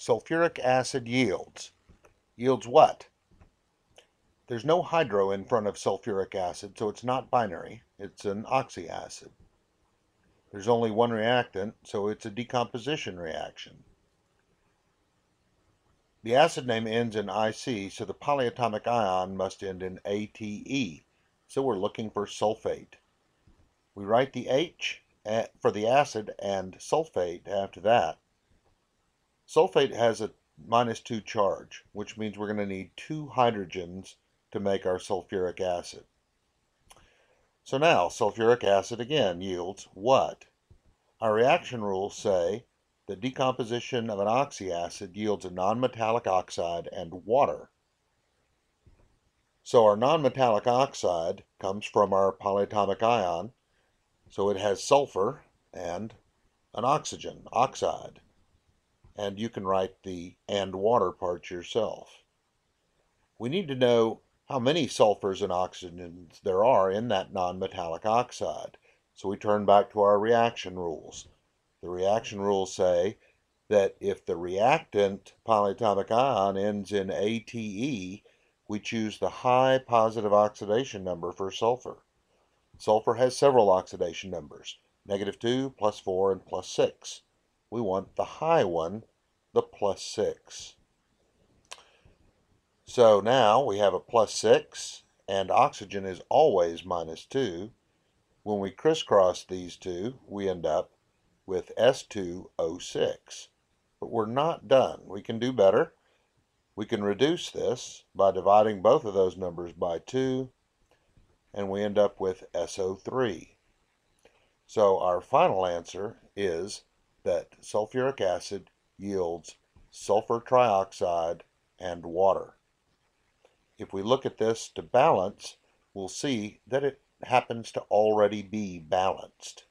Sulfuric acid yields. Yields what? There's no hydro in front of sulfuric acid, so it's not binary. It's an oxyacid. There's only one reactant, so it's a decomposition reaction. The acid name ends in IC, so the polyatomic ion must end in ATE. So we're looking for sulfate. We write the H for the acid and sulfate after that. Sulfate has a minus 2 charge, which means we're going to need two hydrogens to make our sulfuric acid. So now, sulfuric acid again yields what? Our reaction rules say the decomposition of an oxyacid yields a nonmetallic oxide and water. So our nonmetallic oxide comes from our polyatomic ion, so it has sulfur and an oxygen, oxide and you can write the and water part yourself. We need to know how many sulfurs and oxygens there are in that nonmetallic oxide. So we turn back to our reaction rules. The reaction rules say that if the reactant polyatomic ion ends in ATE, we choose the high positive oxidation number for sulfur. Sulfur has several oxidation numbers, negative 2, plus 4, and plus 6. We want the high one the plus 6. So now we have a plus 6 and oxygen is always minus 2. When we crisscross these two, we end up with S2O6. But we're not done. We can do better. We can reduce this by dividing both of those numbers by 2, and we end up with SO3. So our final answer is that sulfuric acid yields sulfur trioxide and water. If we look at this to balance, we'll see that it happens to already be balanced.